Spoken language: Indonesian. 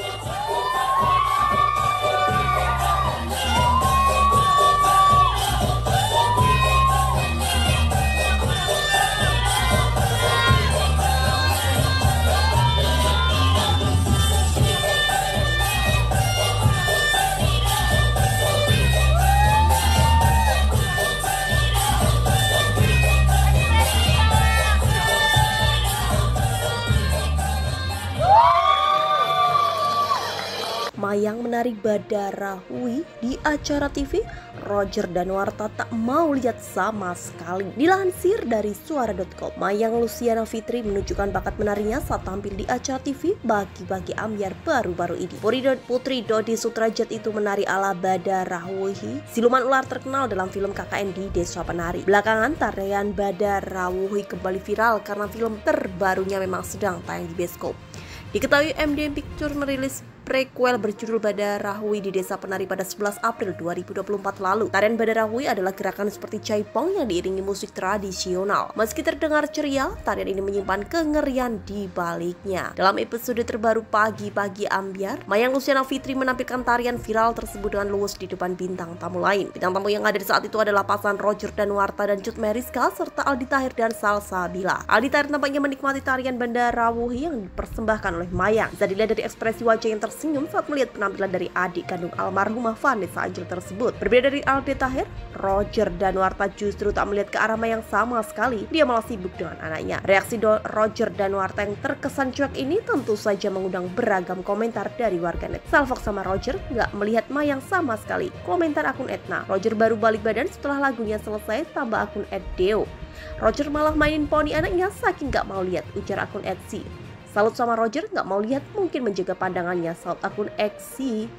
Whoa, whoa. Mayang menari Badara Hui di acara TV, Roger dan Warta tak mau lihat sama sekali. Dilansir dari suara.com, Mayang Luciana Fitri menunjukkan bakat menarinya saat tampil di acara TV bagi-bagi ambiar baru-baru ini. Putri Dodi Sutrajat itu menari ala Badara Hui, siluman ular terkenal dalam film KKN di Desa Penari. Belakangan tarian Badara Hui kembali viral karena film terbarunya memang sedang tayang di bioskop. Diketahui MDM Picture merilis prequel berjudul Badarahui di Desa Penari pada 11 April 2024 lalu. Tarian Badarahui adalah gerakan seperti caipong yang diiringi musik tradisional. Meski terdengar ceria, tarian ini menyimpan kengerian di baliknya. Dalam episode terbaru Pagi-Pagi Ambiar, Mayang Luciana Fitri menampilkan tarian viral tersebut dengan luwes di depan bintang tamu lain. Bintang tamu yang ada di saat itu adalah pasangan Roger dan Warta dan Cut Meriska serta Aldi Tahir dan Salsabila. Aldi Tahir tampaknya menikmati tarian Badarahui yang dipersembahkan oleh Mayang. Bisa dilihat dari ekspresi wajah yang tersebut tersenyum saat melihat penampilan dari adik kandung almarhumah Vanessa Angel tersebut. Berbeda dari Aldi Tahir, Roger dan Warta justru tak melihat ke arah yang sama sekali. Dia malah sibuk dengan anaknya. Reaksi Roger dan Warta yang terkesan cuek ini tentu saja mengundang beragam komentar dari warganet. Salfok sama Roger nggak melihat Mayang sama sekali. Komentar akun Etna. Roger baru balik badan setelah lagunya selesai tambah akun Ed Deo. Roger malah mainin poni anaknya saking nggak mau lihat ujar akun Etsy. Salut sama Roger nggak mau lihat mungkin menjaga pandangannya. Saat akun XC